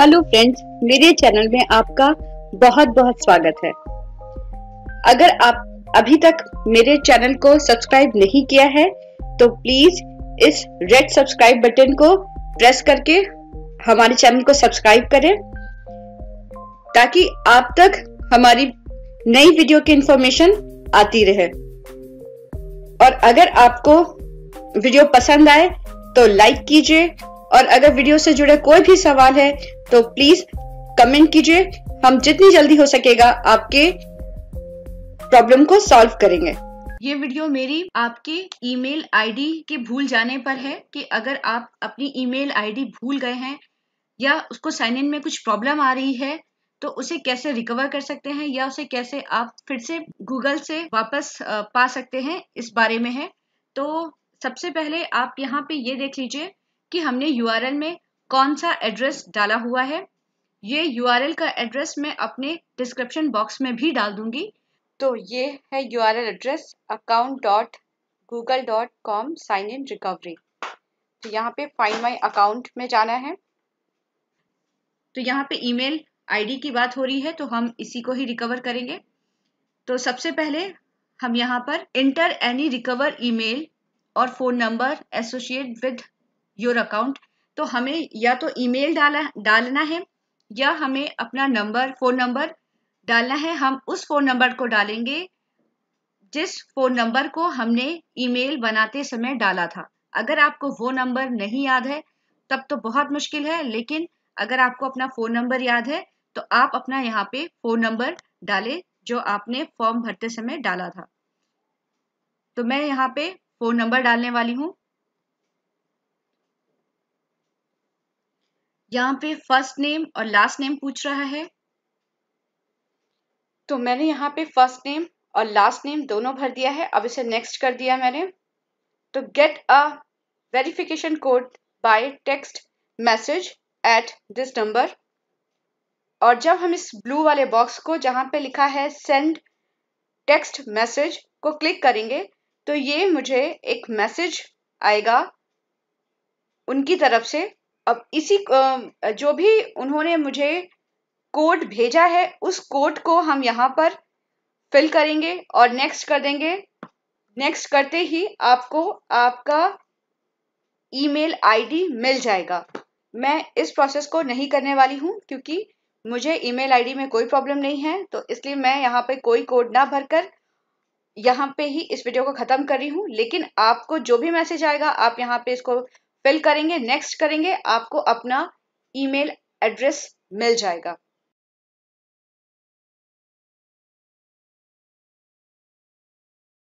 Hello friends, मेरे channel में आपका बहुत बहुत स्वागत है। अगर आप अभी तक मेरे चैनल को सब्सक्राइब नहीं किया है तो प्लीज़ इस रेड सब्सक्राइब बटन को प्रेस करके हमारे चैनल को सब्सक्राइब करें, ताकि आप तक हमारी नई वीडियो की इंफॉर्मेशन आती रहे। और अगर आपको वीडियो पसंद आए तो लाइक कीजिए, और अगर वीडियो से जुड़े कोई भी सवाल है तो प्लीज़ कमेंट कीजिए। हम जितनी जल्दी हो सकेगा आपके प्रॉब्लम को सॉल्व करेंगे। ये वीडियो मेरी आपके ईमेल आईडी के भूल जाने पर है कि अगर आप अपनी ईमेल आईडी भूल गए हैं या उसको साइन इन में कुछ प्रॉब्लम आ रही है तो उसे कैसे रिकवर कर सकते हैं या उसे कैसे आप फिर से गूगल से वापस पा सकते हैं इस बारे में है। तो सबसे पहले आप यहाँ पे ये देख लीजिए कि हमने यूआरएल में कौन सा एड्रेस डाला हुआ है? ये यूआरएल का एड्रेस मैं अपने डिस्क्रिप्शन बॉक्स में भी डाल दूँगी। तो ये है URL address account dot Google dot com sign in recovery तो यहाँ पे फाइंड माई अकाउंट में जाना है। तो यहाँ पे ईमेल आईडी की बात हो रही है तो हम इसी को ही रिकवर करेंगे। तो सबसे पहले हम यहाँ पर इंटर एनी रिकवर ईमेल और phone number associate with your account तो हमें या तो ईमेल डाला, डालना है, या हमें अपना नंबर फ़ोन नंबर डालना है। हम उस फ़ोन नंबर को डालेंगे, जिस फ़ोन नंबर को हमने ईमेल बनाते समय डाला था। अगर आपको वो नंबर नहीं याद है, तब तो बहुत मुश्किल है, लेकिन अगर आपको अपना फ़ोन नंबर याद है तो आप अपना यहाँ पे फ़ोन नंबर डालें, जो आपने फॉर्म भरते समय डाला था। तो मैं यहाँ पे फ़ोन नंबर डालने वाली हूँ। यहाँ पे फ़र्स्ट नेम और लास्ट नेम पूछ रहा है। तो मैंने यहाँ पे फ़र्स्ट नेम और लास्ट नेम दोनों भर दिया है। अब इसे नेक्स्ट कर दिया मैंने। तो get a verification code by text message at this number और जब हम इस ब्लू वाले बॉक्स को जहाँ पे लिखा है सेंड टेक्स्ट मैसेज को क्लिक करेंगे तो ये मुझे एक मैसेज आएगा उनकी तरफ़ से। अब इसी जो भी उन्होंने मुझे कोड भेजा है, उस कोड को हम यहाँ पर फिल करेंगे और नेक्स्ट कर देंगे। नेक्स्ट करते ही आपको आपका ईमेल आईडी मिल जाएगा। मैं इस प्रोसेस को नहीं करने वाली हूँ क्योंकि मुझे ईमेल आईडी में कोई प्रॉब्लम नहीं है तो इसलिए मैं यहाँ पे कोई कोड ना भरकर यहाँ पे ही इस वीडियो को ख़त्म कर रही हूँ। लेकिन आपको जो भी मैसेज आएगा, आप यहाँ पे इसको फिल करेंगे नेक्स्ट करेंगे आपको अपना ईमेल एड्रेस मिल जाएगा।